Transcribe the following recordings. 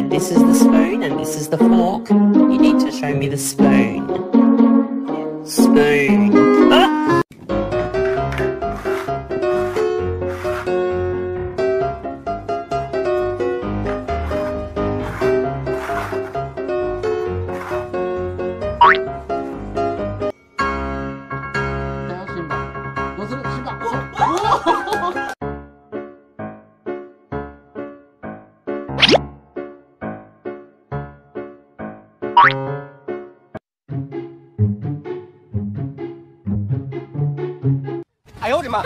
and this is the spoon and this is the 哎呦我的妈！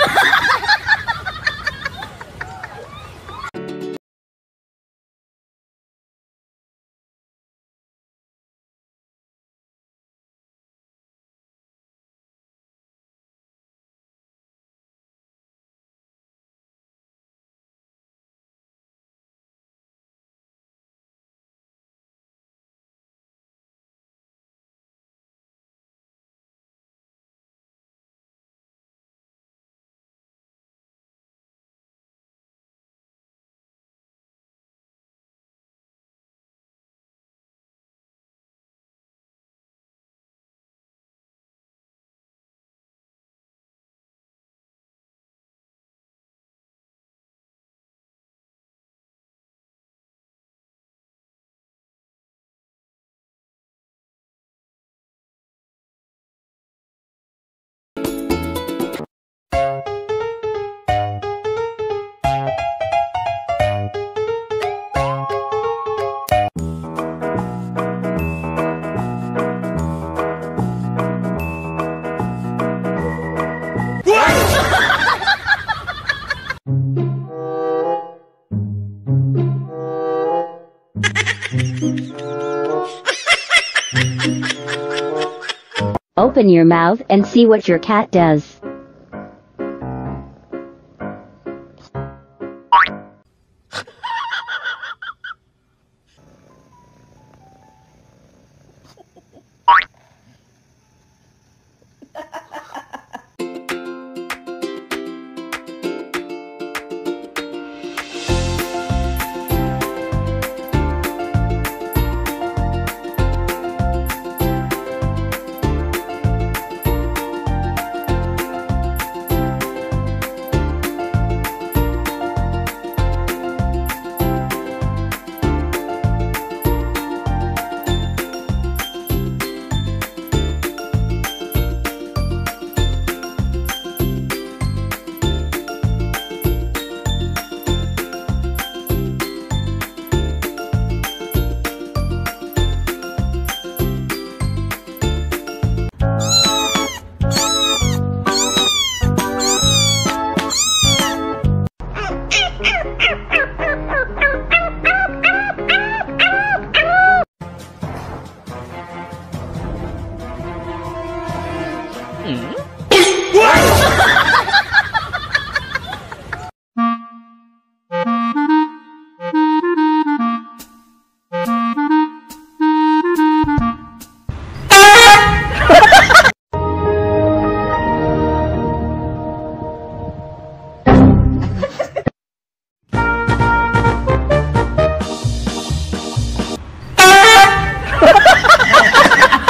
Open your mouth and see what your cat does.